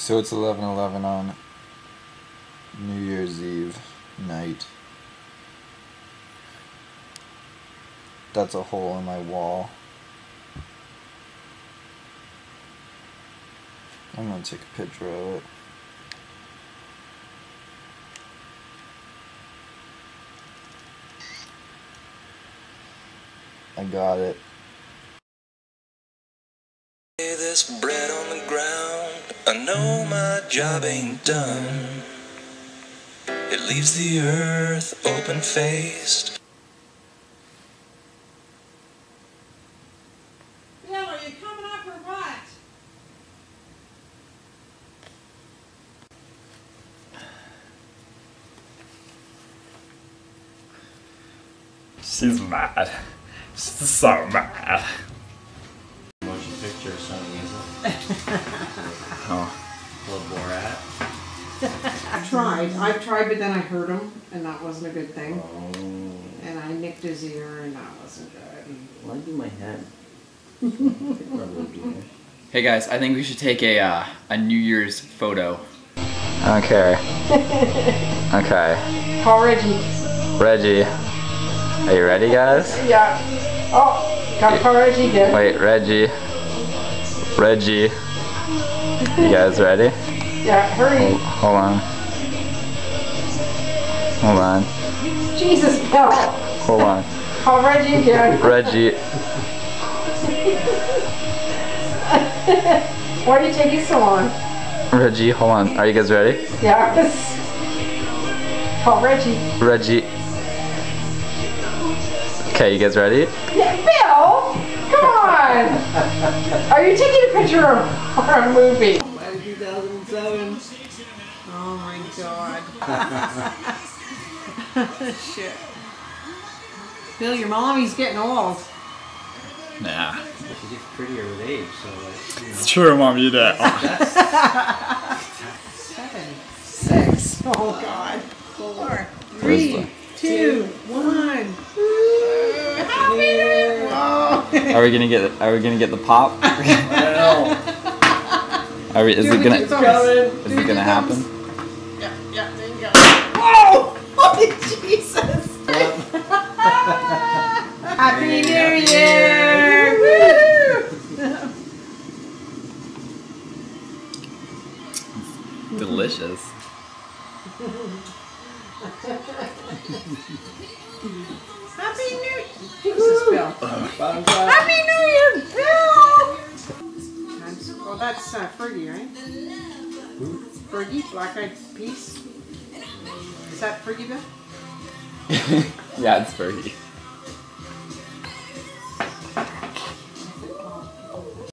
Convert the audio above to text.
So it's 11:11 on New Year's Eve night. That's a hole in my wall. I'm gonna take a picture of it. I got it. This bread on know my job ain't done. It leaves the earth open faced. Bill, are you coming up or what? She's mad. She's so mad. Tried. I've tried, but then I hurt him, and that wasn't a good thing. Oh. And I nicked his ear, and that wasn't good. Why do my head? Hey guys, I think we should take a uh, a New Year's photo. Okay. Okay. Call Reggie. Reggie. Are you ready, guys? Yeah. Oh, got call Reggie again. Wait, Reggie. Reggie. You guys ready? Yeah, hurry. Hold on. Hold on. Jesus, Bill. Hold on. Call Reggie again. Reggie. Why are you taking so long? Reggie, hold on. Are you guys ready? Yes. Call Reggie. Reggie. Okay, you guys ready? Yeah, Bill, come on. Are you taking a picture of or a movie? 2007. Oh my god. Shit. Bill, your mommy's getting old. Nah. She gets prettier with age, so like, you know. It's true, mom, you did. Seven, six. Oh god. Four, three, two, one. Ooh, Happy New Year. Whoa. Are we gonna get Are we gonna get the pop? I don't know. Are we, is Do it gonna the thumbs. Is it gonna happen? Yeah, yeah, there you go. Whoa! Holy Jesus! Happy New Year! Woo! Delicious. Happy New Year! Jesus, Bill. Happy New Year, Bill! That's, well, that's uh, Fergie, right? Fergie, Black Eyed Peas. Is that Fergie, Bill? yeah, it's Fergie.